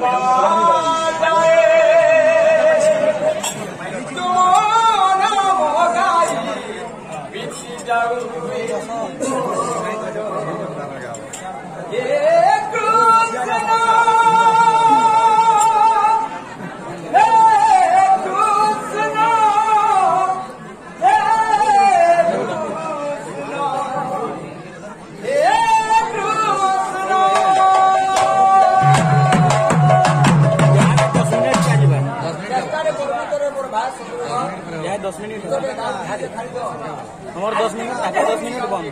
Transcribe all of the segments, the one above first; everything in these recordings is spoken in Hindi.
Bye. यहाँ दस मिनट हमारे दस मिनट दस मिनट बंद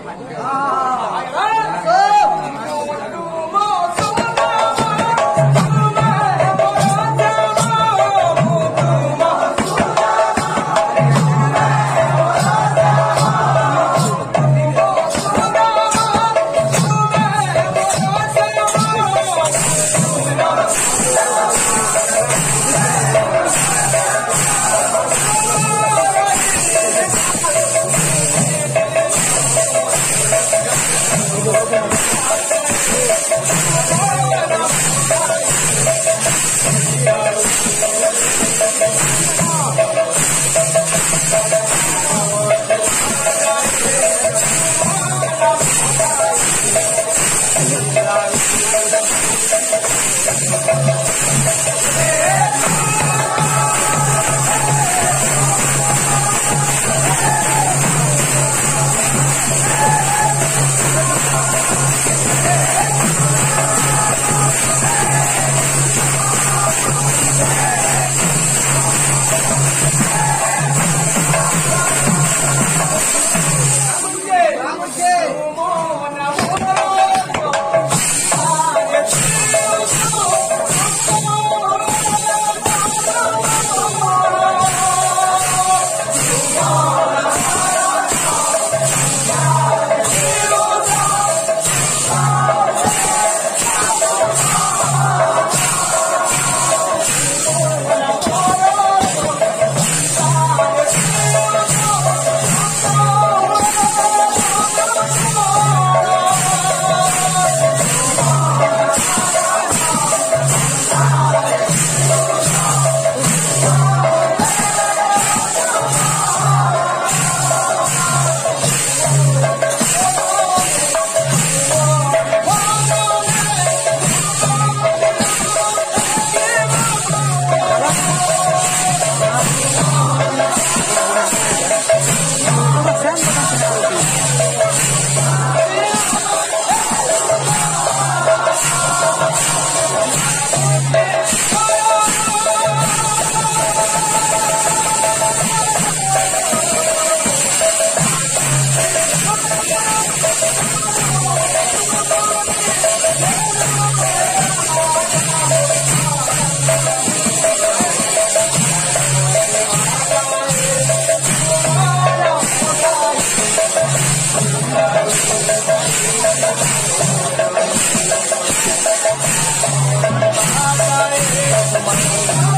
Somebody hold on.